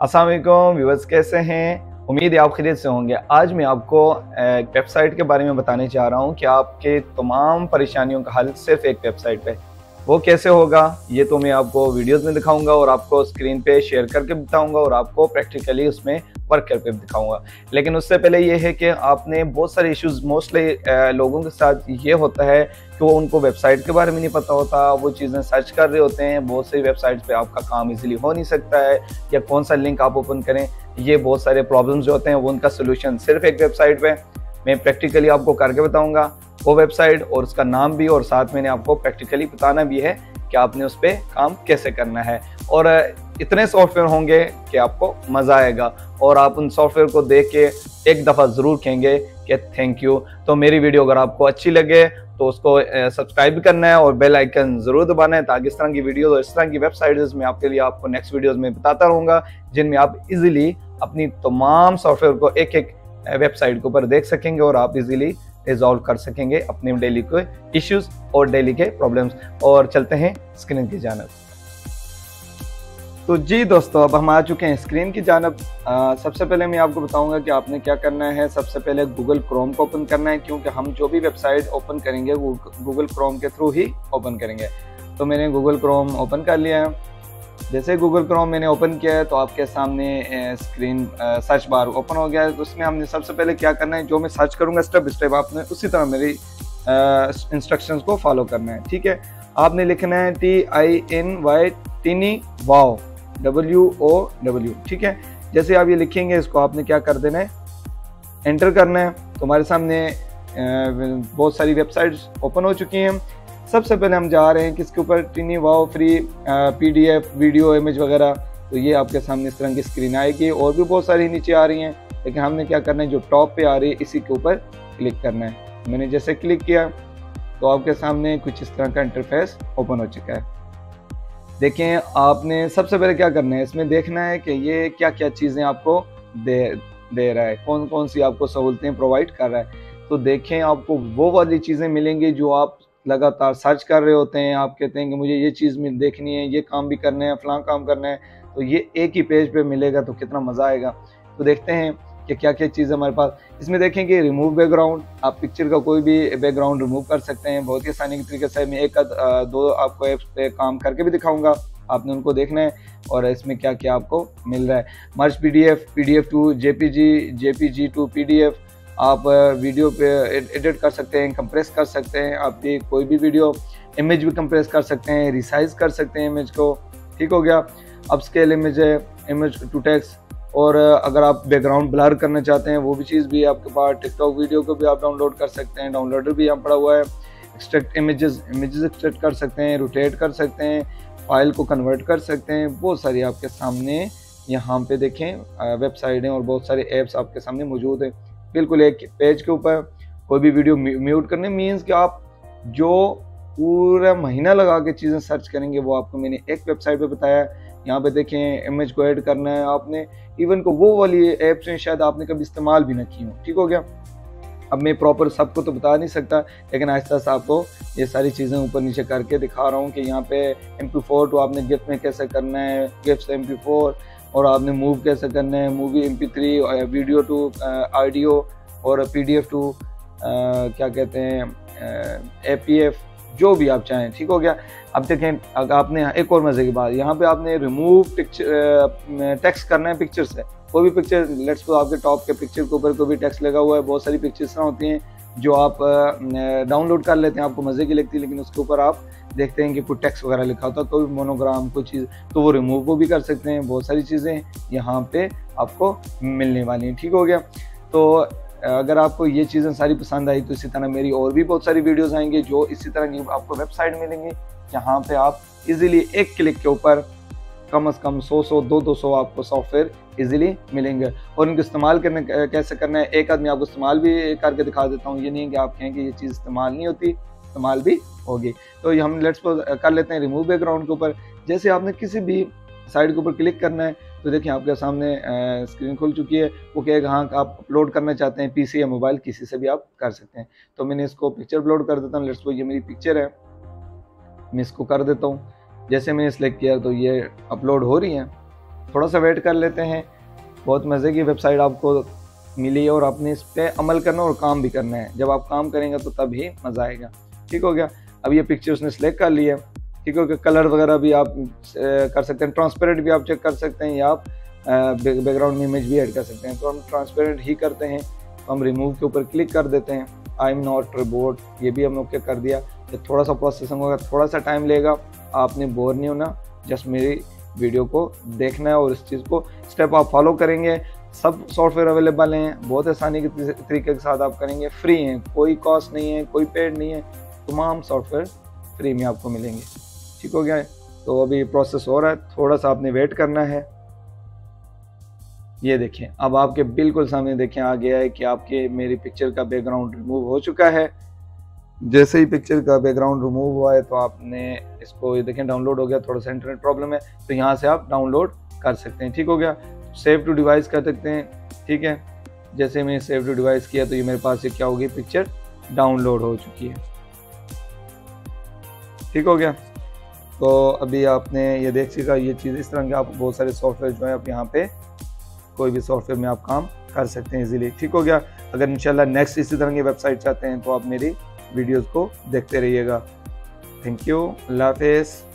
वालेकुम, व्यूवर्स कैसे हैं? उम्मीद है आप खरीद से होंगे। आज मैं आपको एक वेबसाइट के बारे में बताने जा रहा हूँ कि आपके तमाम परेशानियों का हल सिर्फ़ एक वेबसाइट पे वो कैसे होगा, ये तो मैं आपको वीडियोस में दिखाऊँगा और आपको स्क्रीन पे शेयर करके बताऊँगा और आपको प्रैक्टिकली उसमें वर्क करके दिखाऊँगा। लेकिन उससे पहले ये है कि आपने बहुत सारे इश्यूज़ मोस्टली लोगों के साथ ये होता है कि वो उनको वेबसाइट के बारे में नहीं पता होता, वो चीज़ें सर्च कर रहे होते हैं, बहुत सी वेबसाइट्स पे आपका काम इजीली हो नहीं सकता है, या कौन सा लिंक आप ओपन करें, ये बहुत सारे प्रॉब्लम्स जो होते हैं, वो उनका सोल्यूशन सिर्फ़ एक वेबसाइट पर मैं प्रैक्टिकली आपको करके बताऊँगा वो वेबसाइट और उसका नाम भी और साथ मैंने आपको प्रैक्टिकली बताना भी है कि आपने उस पर काम कैसे करना है। और इतने सॉफ्टवेयर होंगे कि आपको मज़ा आएगा। और आप उन सॉफ्टवेयर को देख के एक दफ़ा ज़रूर कहेंगे कि थैंक यू। तो मेरी वीडियो अगर आपको अच्छी लगे तो उसको सब्सक्राइब करना है और बेल आइकन ज़रूर दबाना है ताकि इस तरह की वीडियोस और इस तरह की वेबसाइट्स में आपके लिए आपको नेक्स्ट वीडियोस में बताता रहूँगा, जिनमें आप इजीली अपनी तमाम सॉफ्टवेयर को एक एक वेबसाइट के ऊपर देख सकेंगे और आप इजीली रिजॉल्व कर सकेंगे अपने डेली के इश्यूज़ और डेली के प्रॉब्लम्स और चलते हैं स्क्रीन की जानब। तो जी दोस्तों, अब हम आ चुके हैं स्क्रीन की जानब। सबसे पहले मैं आपको बताऊँगा कि आपने क्या करना है। सबसे पहले गूगल क्रोम को ओपन करना है, क्योंकि हम जो भी वेबसाइट ओपन करेंगे, वो गूगल क्रोम के थ्रू ही ओपन करेंगे। तो मैंने गूगल क्रोम ओपन कर लिया है। जैसे गूगल क्रोम मैंने ओपन किया है तो आपके सामने स्क्रीन सर्च बार ओपन हो गया है। तो उसमें हमने सबसे पहले क्या करना है, जो मैं सर्च करूँगा स्टेप स्टेप आपने उसी तरह मेरी इंस्ट्रक्शंस को फॉलो करना है, ठीक है? आपने लिखना है T I N Y tiny wow W O W ठीक है? जैसे आप ये लिखेंगे, इसको आपने क्या कर देना है? एंटर करना है। तुम्हारे सामने बहुत सारी वेबसाइट्स ओपन हो चुकी हैं। सबसे पहले हम जा रहे हैं किसके ऊपर? Tiny wow free PDF, video image वगैरह। तो ये आपके सामने इस तरह की स्क्रीन आएगी और भी बहुत सारी नीचे आ रही हैं। लेकिन हमने क्या करना है? जो टॉप पे आ रही है, इसी के ऊपर क्लिक करना है। मैंने जैसे क्लिक किया तो आपके सामने कुछ इस तरह का इंटरफेस ओपन हो चुका है। देखें, आपने सबसे पहले क्या करना है? इसमें देखना है कि ये क्या क्या चीज़ें आपको दे दे रहा है। कौन कौन सी आपको सहूलतें प्रोवाइड कर रहा है। तो देखें, आपको वो वाली चीज़ें मिलेंगी जो आप लगातार सर्च कर रहे होते हैं, आप कहते हैं कि मुझे ये चीज़ में देखनी है, ये काम भी करना है, फलां काम करना है तो ये एक ही पेज पे मिलेगा तो कितना मज़ा आएगा। तो देखते हैं कि क्या क्या चीज़ हमारे पास। इसमें देखें कि रिमूव बैकग्राउंड आप पिक्चर का कोई भी बैकग्राउंड रिमूव कर सकते हैं। बहुत ही आसानी के तरीके से मैं एक दो आपको ऐप्स पे काम करके भी दिखाऊँगा। आपने उनको देखना है और इसमें क्या क्या आपको मिल रहा है। Merge P D F P D F to J P G J P G to P D F आप वीडियो पे एडिट कर सकते हैं, कंप्रेस कर सकते हैं, आपकी कोई भी वीडियो इमेज भी कंप्रेस कर सकते हैं रिसाइज कर सकते हैं इमेज को, ठीक हो गया? अब स्केल इमेज है इमेज टू टेक्स और अगर आप बैकग्राउंड ब्लर करना चाहते हैं, वो भी चीज़ भी आपके पास टिकटॉक वीडियो को भी आप डाउनलोड कर सकते हैं डाउनलोडर भी यहाँ पड़ा हुआ है एक्सट्रैक्ट इमेजेस इमेजेस एक्सट्रैक्ट कर सकते हैं रोटेट कर सकते हैं फ़ाइल को कन्वर्ट कर सकते हैं बहुत सारी आपके सामने यहाँ पे देखें वेबसाइट हैं और बहुत सारे ऐप्स आपके सामने मौजूद हैं। बिल्कुल एक पेज के ऊपर कोई भी वीडियो म्यूट करने मीन्स कि आप जो पूरा महीना लगा के चीज़ें सर्च करेंगे, वो आपको मैंने एक वेबसाइट पे बताया यहाँ पे देखें इमेज को ऐड करना है आपने। इवन को वो वाली ऐप्स हैं, शायद आपने कभी इस्तेमाल भी ना की हो। ठीक हो गया? अब मैं प्रॉपर सबको तो बता नहीं सकता, लेकिन आहिस्ता आहिस्ता आपको ये सारी चीज़ें ऊपर नीचे करके दिखा रहा हूँ कि यहाँ पे एम पी फोर तो आपने गिफ्ट में कैसे करना है गिफ्ट एम पी फोर और आपने मूव कैसे करना है? Movie M P three video to audio और पी डी एफ़ टू क्या कहते हैं ए पी एफ़ जो भी आप चाहें, ठीक हो गया? अब देखें आपने एक और मज़े की बात, यहाँ पे आपने रिमूव पिक्चर टेक्स्ट करना है पिक्चर से। कोई भी पिक्चर लेट्स को आपके टॉप के पिक्चर के ऊपर कोई भी टेक्स्ट लगा हुआ है, बहुत सारी पिक्चर्स ना होती हैं, जो आप डाउनलोड कर लेते हैं, आपको मज़े की लगती है, लेकिन उसके ऊपर आप देखते हैं कि कोई टेक्स्ट वगैरह लिखा होता है, कोई मोनोग्राम कोई चीज़ तो वो रिमूव को भी कर सकते हैं। बहुत सारी चीज़ें यहाँ पे आपको मिलने वाली हैं। ठीक हो गया? तो अगर आपको ये चीज़ें सारी पसंद आई तो इसी तरह मेरी और भी बहुत सारी वीडियोज़ आएँगी, जो इसी तरह की आपको वेबसाइट मिलेंगी, जहाँ पर आप इजीली एक क्लिक के ऊपर कम अज़ कम सौ सौ, दो दो सौ आपको सॉफ्टवेयर इजीली मिलेंगे। और इनको इस्तेमाल करने कैसे करना है, एक आदमी आपको इस्तेमाल भी करके दिखा देता हूँ। ये नहीं कि आप कहें कि ये चीज़ इस्तेमाल नहीं होती, इस्तेमाल भी होगी। तो ये हम लेट्स कर लेते हैं रिमूव बैकग्राउंड के ऊपर। जैसे आपने किसी भी साइड के ऊपर क्लिक करना है तो देखिए आपके सामने स्क्रीन खुल चुकी है। वो कहेगा हाँ आप अपलोड करना चाहते हैं पीसी या मोबाइल किसी से भी आप कर सकते हैं। तो मैंने इसको पिक्चर अपलोड कर देता हूँ। लेट्स ये मेरी पिक्चर है। मैं इसको कर देता हूँ। जैसे मैंने सेलेक्ट किया तो ये अपलोड हो रही है। थोड़ा सा वेट कर लेते हैं। बहुत मज़े की वेबसाइट आपको मिली है और आपने इस पर अमल करना और काम भी करना है। जब आप काम करेंगे तो तब ही मज़ा आएगा। ठीक हो गया? अब ये पिक्चर उसने सेलेक्ट कर लिया ठीक है? कलर वगैरह भी आप कर सकते हैं। ट्रांसपेरेंट भी आप चेक कर सकते हैं, या आप बैकग्राउंड में इमेज भी ऐड कर सकते हैं। तो हम ट्रांसपेरेंट ही करते हैं। तो हम रिमूव के ऊपर क्लिक कर देते हैं। आई एम नॉट रिबोर्ड ये भी हमने ओके कर दिया। ये थोड़ा सा प्रोसेसिंग होगा थोड़ा सा टाइम लेगा। आपने बोर नहीं होना जस्ट मेरी वीडियो को देखना है और इस चीज़ को स्टेप आप फॉलो करेंगे। सब सॉफ्टवेयर अवेलेबल हैं, बहुत आसानी के तरीके के साथ आप करेंगे। फ्री हैं, कोई कॉस्ट नहीं है, कोई पेड नहीं है। तमाम सॉफ्टवेयर फ्री में आपको मिलेंगे। ठीक हो गया? है तो अभी प्रोसेस हो रहा है। थोड़ा सा आपने वेट करना है। ये देखें। अब आपके बिल्कुल सामने देखें आ गया है कि आपके मेरी पिक्चर का बैकग्राउंड रिमूव हो चुका है। जैसे ही पिक्चर का बैकग्राउंड रिमूव हुआ है तो आपने इसको, ये देखें डाउनलोड हो गया। थोड़ा सा इंटरनेट प्रॉब्लम है तो यहाँ से आप डाउनलोड कर सकते हैं। ठीक हो गया? सेव टू डिवाइस कर सकते हैं। ठीक है? जैसे मैंने सेव टू डिवाइस किया तो ये मेरे पास ये क्या होगी पिक्चर डाउनलोड हो चुकी है। ठीक हो गया? तो अभी आपने ये देख सीखा ये चीज़ इस तरह के आप बहुत सारे सॉफ्टवेयर जो है आप यहाँ पे कोई भी सॉफ्टवेयर में आप काम कर सकते हैं इजीली ठीक हो गया? अगर इंशाल्लाह नेक्स्ट इसी तरह की वेबसाइट चाहते हैं तो आप मेरी वीडियोस को देखते रहिएगा। थैंक यू अल्लाह हाफिज़।